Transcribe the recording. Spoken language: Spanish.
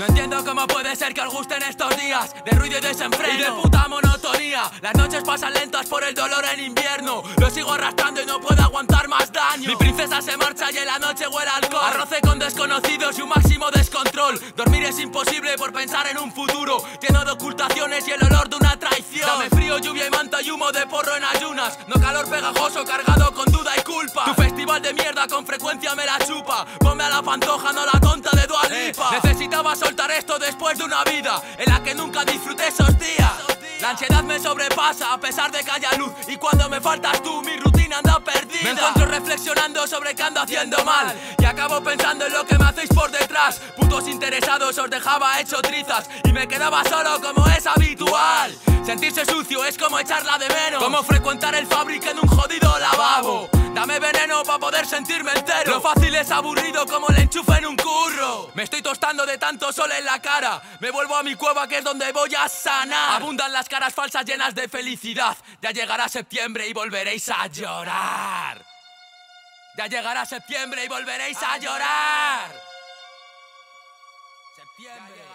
No entiendo cómo puede ser que os gusten estos días de ruido y desenfreno y de puta monotonía. Las noches pasan lentas por el dolor en invierno. Lo sigo arrastrando y no puedo aguantar más daño. Mi princesa se marcha y en la noche huele alcohol. Arroce con desconocidos y un máximo descontrol. Dormir es imposible por pensar en un futuro lleno de ocultaciones y el olor de una traición. Dame frío, lluvia y manta y humo de porro en ayunas. No calor pegajoso cargado con duda y culpa. Tu festival de mierda con frecuencia me la chupa. Ponme a la pantoja, no la tonta de. Necesitaba soltar esto después de una vida en la que nunca disfruté esos días. La ansiedad me sobrepasa a pesar de que haya luz Y cuando me faltas tú mi rutina anda perdida. Me encuentro reflexionando sobre qué ando haciendo mal Y acabo pensando en lo que me hacéis por detrás. Putos interesados os dejaba hecho trizas Y me quedaba solo como es habitual Sentirse sucio es como echarla de menos. Como frecuentar el fábrica en un jodido lavabo. Dame veneno para poder sentirme entero. Lo fácil es aburrido como el enchufe en un curro. Me estoy tostando de tanto sol en la cara. Me vuelvo a mi cueva que es donde voy a sanar. Abundan las caras falsas llenas de felicidad. Ya llegará septiembre y volveréis a llorar. Ya llegará septiembre y volveréis a llorar. Septiembre